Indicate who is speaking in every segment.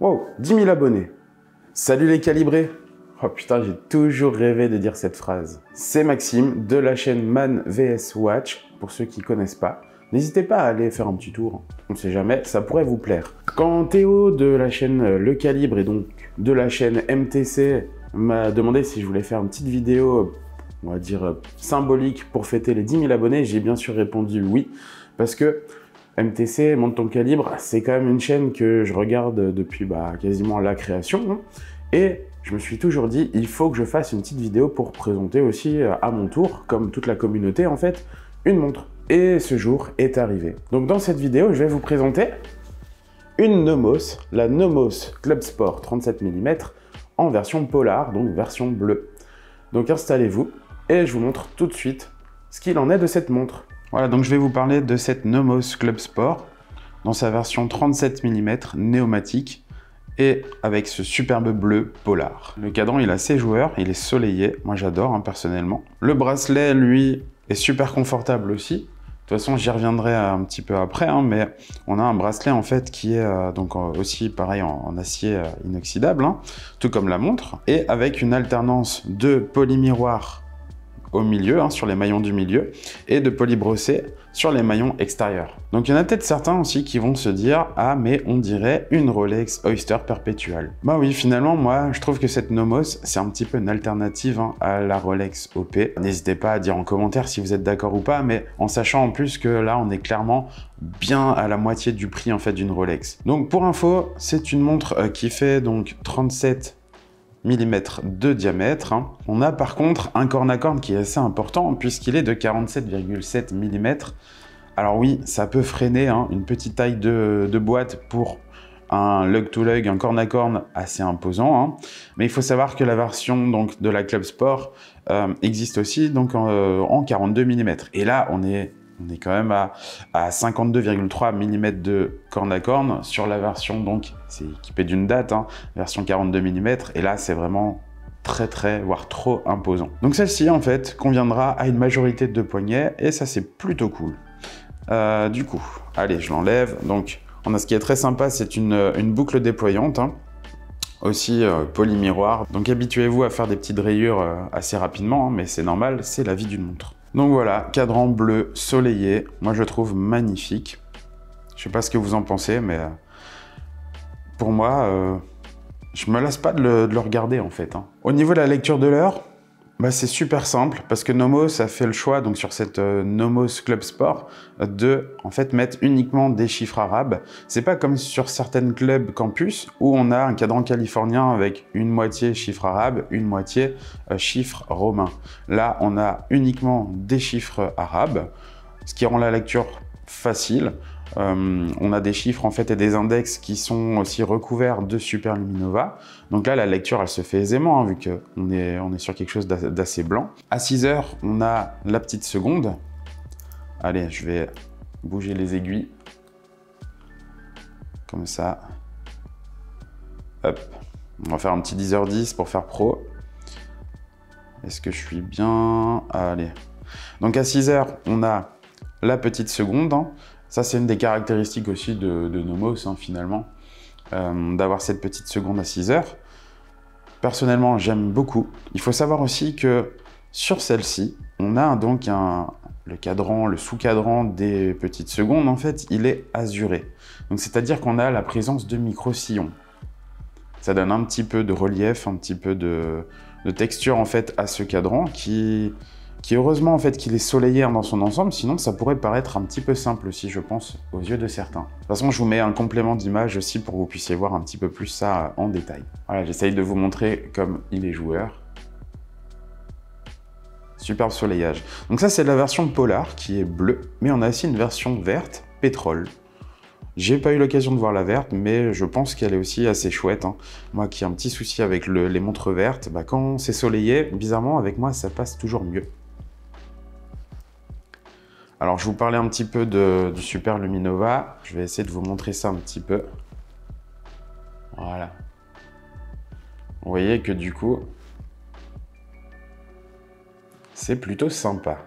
Speaker 1: Wow, 10 000 abonnés. Salut les calibrés Oh putain, j'ai toujours rêvé de dire cette phrase. C'est Maxime de la chaîne Man VS Watch, pour ceux qui connaissent pas. N'hésitez pas à aller faire un petit tour, on ne sait jamais, ça pourrait vous plaire. Quand Théo de la chaîne Le Calibre et donc de la chaîne MTC m'a demandé si je voulais faire une petite vidéo, on va dire symbolique, pour fêter les 10 000 abonnés, j'ai bien sûr répondu oui, parce que MTC, Monte ton calibre, c'est quand même une chaîne que je regarde depuis bah, quasiment la création. Hein. et je me suis toujours dit, il faut que je fasse une petite vidéo pour présenter aussi euh, à mon tour, comme toute la communauté en fait, une montre. Et ce jour est arrivé. Donc dans cette vidéo, je vais vous présenter une Nomos, la Nomos Club Sport 37 mm en version polar, donc version bleue. Donc installez-vous et je vous montre tout de suite ce qu'il en est de cette montre. Voilà, donc je vais vous parler de cette Nomos Club Sport dans sa version 37 mm néomatique et avec ce superbe bleu polar. Le cadran, il a ses joueurs, il est soleillé, moi j'adore hein, personnellement. Le bracelet, lui, est super confortable aussi. De toute façon, j'y reviendrai un petit peu après, hein, mais on a un bracelet en fait qui est euh, donc aussi pareil en, acier euh, inoxydable, hein, tout comme la montre, et avec une alternance de polymiroir au milieu, hein, sur les maillons du milieu, et de polybrossé sur les maillons extérieurs. Donc il y en a peut-être certains aussi qui vont se dire « Ah, mais on dirait une Rolex Oyster Perpetual ». Bah oui, finalement, moi, je trouve que cette Nomos, c'est un petit peu une alternative hein, à la Rolex OP. N'hésitez pas à dire en commentaire si vous êtes d'accord ou pas, mais en sachant en plus que là, on est clairement bien à la moitié du prix en fait d'une Rolex. Donc pour info, c'est une montre euh, qui fait donc 37 mm de diamètre. On a par contre un corne à corne qui est assez important puisqu'il est de 47,7 mm. Alors oui, ça peut freiner hein, une petite taille de, boîte pour un lug to lug, un corne à corne assez imposant. Hein. Mais il faut savoir que la version donc, de la Club Sport euh, existe aussi donc, en, en 42 mm. Et là, on est on est quand même à, 52,3 mm de corne à corne sur la version, donc c'est équipé d'une date, hein, version 42 mm, et là c'est vraiment très très, voire trop imposant. Donc celle-ci en fait conviendra à une majorité de poignets, et ça c'est plutôt cool. Euh, du coup, allez, je l'enlève. Donc on a ce qui est très sympa, c'est une, boucle déployante. Hein. aussi euh, polymiroir. Donc habituez-vous à faire des petites rayures euh, assez rapidement, hein, mais c'est normal, c'est la vie d'une montre. Donc voilà, cadran bleu soleillé, moi je trouve magnifique. Je sais pas ce que vous en pensez, mais euh, pour moi, euh, je me lasse pas de le, regarder en fait. Hein. Au niveau de la lecture de l'heure, bah, c'est super simple parce que Nomos a fait le choix donc sur cette euh, Nomos Club Sport de en fait mettre uniquement des chiffres arabes. C'est pas comme sur certaines clubs campus où on a un cadran californien avec une moitié chiffre arabe, une moitié euh, chiffre romain. Là, on a uniquement des chiffres arabes, ce qui rend la lecture facile. Euh, on a des chiffres en fait et des index qui sont aussi recouverts de superluminova. Donc là, la lecture, elle se fait aisément, hein, vu qu'on est, on est sur quelque chose d'assez blanc. À 6 heures, on a la petite seconde. Allez, je vais bouger les aiguilles. Comme ça. Hop. On va faire un petit 10h10 pour faire pro. Est-ce que je suis bien? Allez. Donc à 6 heures, on a la petite seconde. Ça, c'est une des caractéristiques aussi de, Nomos, hein, finalement, euh, d'avoir cette petite seconde à 6 heures. Personnellement, j'aime beaucoup. Il faut savoir aussi que sur celle-ci, on a donc un, le cadran, le sous-cadran des petites secondes, en fait, il est azuré. C'est-à-dire qu'on a la présence de micro-sillons. Ça donne un petit peu de relief, un petit peu de, de texture, en fait, à ce cadran qui, qui heureusement en fait qu'il est soleillé dans son ensemble, sinon ça pourrait paraître un petit peu simple aussi, je pense, aux yeux de certains. De toute façon, je vous mets un complément d'image aussi pour que vous puissiez voir un petit peu plus ça en détail. Voilà, j'essaye de vous montrer comme il est joueur. Superbe soleillage. Donc ça, c'est la version polar qui est bleue, mais on a aussi une version verte, pétrole. J'ai pas eu l'occasion de voir la verte, mais je pense qu'elle est aussi assez chouette. Hein. Moi qui ai un petit souci avec les montres vertes, bah quand c'est soleillé, bizarrement avec moi ça passe toujours mieux. Alors, je vous parlais un petit peu du Super Luminova. Je vais essayer de vous montrer ça un petit peu. Voilà. Vous voyez que du coup, c'est plutôt sympa.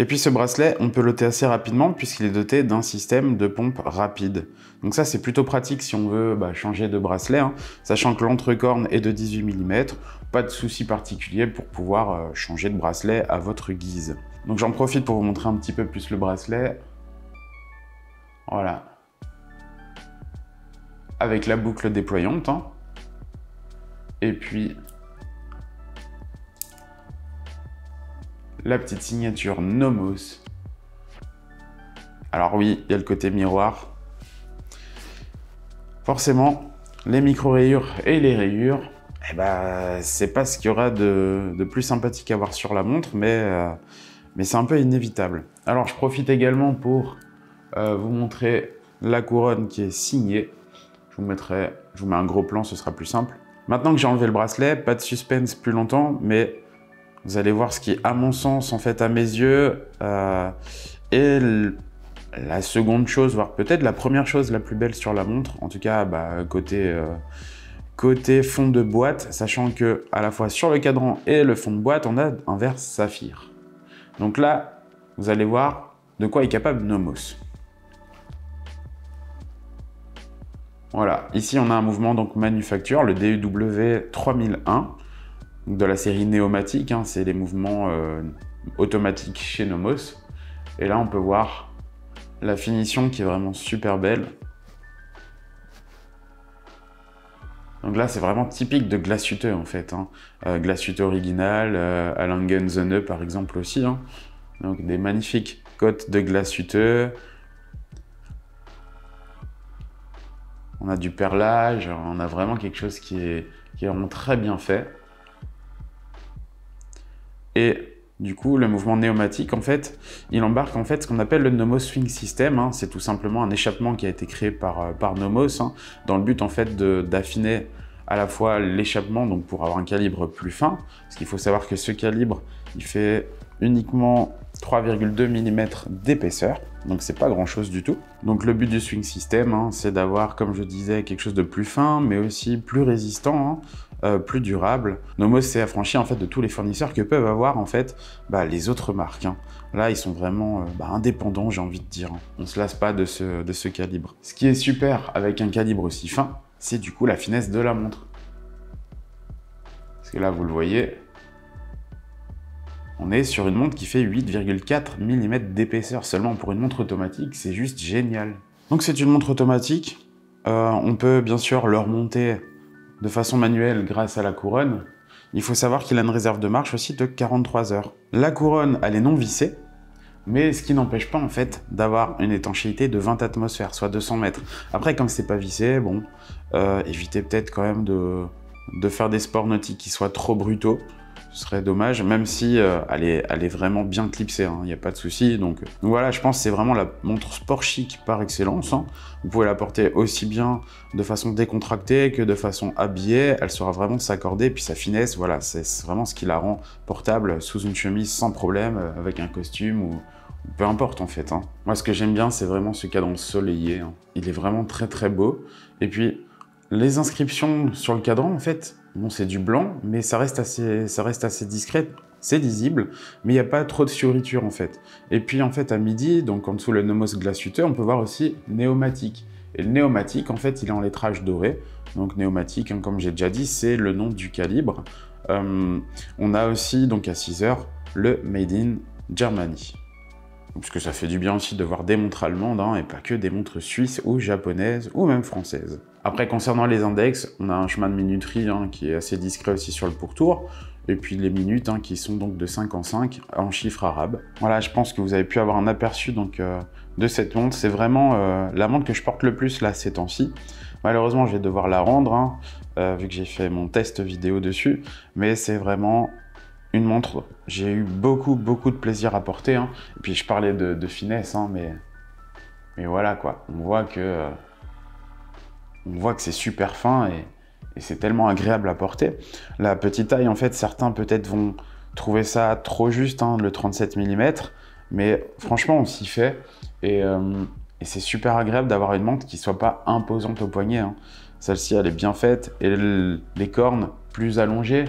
Speaker 1: Et puis ce bracelet, on peut l'ôter assez rapidement puisqu'il est doté d'un système de pompe rapide. Donc ça, c'est plutôt pratique si on veut bah, changer de bracelet, hein. sachant que l'entrecorne est de 18 mm. Pas de souci particulier pour pouvoir euh, changer de bracelet à votre guise. Donc j'en profite pour vous montrer un petit peu plus le bracelet. Voilà. Avec la boucle déployante. Hein. Et puis la petite signature Nomos. Alors oui, il y a le côté miroir. Forcément, les micro-rayures et les rayures, eh ben, c'est pas ce qu'il y aura de, plus sympathique à voir sur la montre, mais, euh, mais c'est un peu inévitable. Alors je profite également pour euh, vous montrer la couronne qui est signée. Je vous, mettrai, je vous mets un gros plan, ce sera plus simple. Maintenant que j'ai enlevé le bracelet, pas de suspense plus longtemps, mais vous allez voir ce qui, à mon sens, en fait, à mes yeux, euh, est la seconde chose, voire peut-être la première chose la plus belle sur la montre. En tout cas, bah, côté, euh, côté fond de boîte, sachant que à la fois sur le cadran et le fond de boîte, on a un verre saphir. Donc là, vous allez voir de quoi est capable Nomos. Voilà, ici on a un mouvement donc manufacture, le DEW 3001 de la série Néomatique, hein, c'est les mouvements euh, automatiques chez Nomos. Et là, on peut voir la finition qui est vraiment super belle. Donc là, c'est vraiment typique de Glashütte en fait. Hein. Euh, original, euh, par exemple aussi. Hein. Donc des magnifiques côtes de Glashütte. On a du perlage, on a vraiment quelque chose qui est, qui est vraiment très bien fait. Et du coup, le mouvement néomatique, en fait, il embarque en fait ce qu'on appelle le Nomos Swing System. Hein. C'est tout simplement un échappement qui a été créé par, euh, par Nomos, hein, dans le but en fait d'affiner à la fois l'échappement, donc pour avoir un calibre plus fin, parce qu'il faut savoir que ce calibre, il fait uniquement 3,2 mm d'épaisseur, donc c'est pas grand chose du tout. Donc le but du swing system, hein, c'est d'avoir, comme je disais, quelque chose de plus fin, mais aussi plus résistant, euh, plus durable. Nomos s'est affranchi en fait de tous les fournisseurs que peuvent avoir en fait bah, les autres marques. Hein. Là, ils sont vraiment euh, bah, indépendants, j'ai envie de dire. Hein. On se lasse pas de ce, de ce calibre. Ce qui est super avec un calibre aussi fin, c'est du coup la finesse de la montre. Parce que là, vous le voyez, on est sur une montre qui fait 8,4 mm d'épaisseur seulement pour une montre automatique, c'est juste génial. Donc c'est une montre automatique, euh, on peut bien sûr le remonter de façon manuelle grâce à la couronne, il faut savoir qu'il a une réserve de marche aussi de 43 heures. La couronne, elle est non vissée, mais ce qui n'empêche pas en fait d'avoir une étanchéité de 20 atmosphères, soit 200 mètres. Après, comme c'est pas vissé, bon, euh, évitez peut-être quand même de, de faire des sports nautiques qui soient trop brutaux. Ce serait dommage, même si euh, elle, est, vraiment bien clipsée, il hein, n'y a pas de souci. Donc, voilà, je pense que c'est vraiment la montre sport chic par excellence. Hein. Vous pouvez la porter aussi bien de façon décontractée que de façon habillée. Elle sera vraiment s'accorder, puis sa finesse, voilà, c'est vraiment ce qui la rend portable sous une chemise sans problème, euh, avec un costume ou, peu importe en fait. Hein. Moi, ce que j'aime bien, c'est vraiment ce cadran soleillé. Il est vraiment très très beau. Et puis, les inscriptions sur le cadran, en fait, Bon, c'est du blanc, mais ça reste assez, ça reste assez discret. C'est lisible, mais il n'y a pas trop de fioritures en fait. Et puis en fait à midi, donc en dessous le Nomos Glashütte, on peut voir aussi Néomatique. Et le Néomatique, en fait, il est en lettrage doré. Donc Néomatique, hein, comme j'ai déjà dit, c'est le nom du calibre. Euh, on a aussi, donc à 6 heures, le Made in Germany. Parce que ça fait du bien aussi de voir des montres allemandes, hein, et pas que des montres suisses ou japonaises, ou même françaises. Après, concernant les index, on a un chemin de minuterie hein, qui est assez discret aussi sur le pourtour, et puis les minutes hein, qui sont donc de 5 en 5 en chiffres arabes. Voilà, je pense que vous avez pu avoir un aperçu donc, euh, de cette montre. C'est vraiment euh, la montre que je porte le plus là ces temps-ci. Malheureusement, je vais devoir la rendre, euh, vu que j'ai fait mon test vidéo dessus, mais c'est vraiment une montre, j'ai eu beaucoup, beaucoup de plaisir à porter. Hein. Et puis je parlais de, finesse, hein, mais, voilà quoi. On voit que, euh, que c'est super fin et, c'est tellement agréable à porter. La petite taille, en fait, certains peut-être vont trouver ça trop juste, hein, le 37 mm, mais franchement, on s'y fait. Et, euh, et c'est super agréable d'avoir une montre qui soit pas imposante au poignet. Celle-ci, elle est bien faite et les cornes plus allongées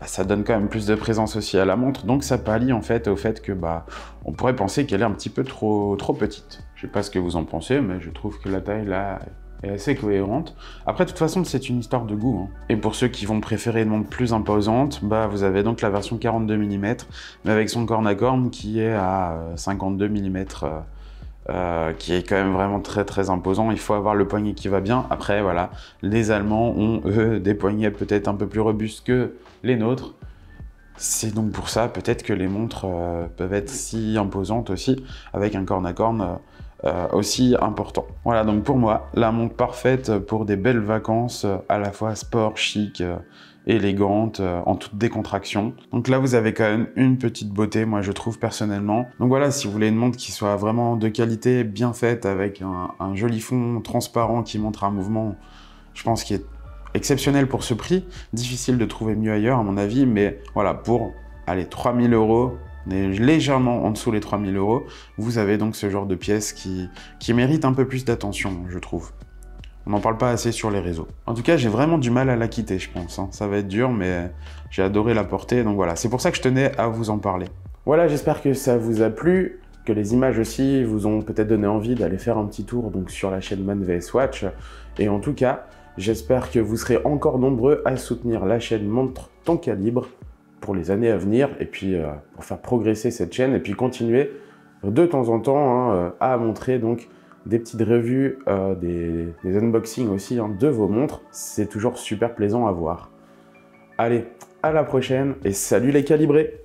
Speaker 1: bah, ça donne quand même plus de présence aussi à la montre, donc ça pallie en fait au fait que bah, on pourrait penser qu'elle est un petit peu trop, petite. Je sais pas ce que vous en pensez, mais je trouve que la taille là est assez cohérente. Après, de toute façon, c'est une histoire de goût. Hein. Et pour ceux qui vont préférer une montre plus imposante, bah, vous avez donc la version 42 mm, mais avec son corne à corne qui est à 52 mm. Euh, qui est quand même vraiment très très imposant. Il faut avoir le poignet qui va bien. Après, voilà, les Allemands ont, eux, des poignets peut-être un peu plus robustes que les nôtres. C'est donc pour ça peut-être que les montres euh, peuvent être si imposantes aussi, avec un corne à corne euh, aussi important. Voilà, donc pour moi, la montre parfaite pour des belles vacances, à la fois sport, chic, élégante, euh, en toute décontraction. Donc là, vous avez quand même une petite beauté, moi je trouve personnellement. Donc voilà, si vous voulez une montre qui soit vraiment de qualité, bien faite, avec un, joli fond transparent qui montre un mouvement, je pense qu'il est exceptionnel pour ce prix. Difficile de trouver mieux ailleurs, à mon avis, mais voilà, pour, allez, 3000 euros, légèrement en dessous les 3000 euros, vous avez donc ce genre de pièce qui, qui mérite un peu plus d'attention, je trouve. On n'en parle pas assez sur les réseaux. En tout cas, j'ai vraiment du mal à la quitter, je pense. Hein. Ça va être dur, mais j'ai adoré la porter. Donc voilà, c'est pour ça que je tenais à vous en parler. Voilà, j'espère que ça vous a plu, que les images aussi vous ont peut-être donné envie d'aller faire un petit tour donc, sur la chaîne Man vs Watch. Et en tout cas, j'espère que vous serez encore nombreux à soutenir la chaîne Montre ton calibre pour les années à venir et puis euh, pour faire progresser cette chaîne et puis continuer de temps en temps hein, à montrer donc des petites revues, euh, des, unboxings aussi hein, de vos montres. C'est toujours super plaisant à voir. Allez, à la prochaine et salut les calibrés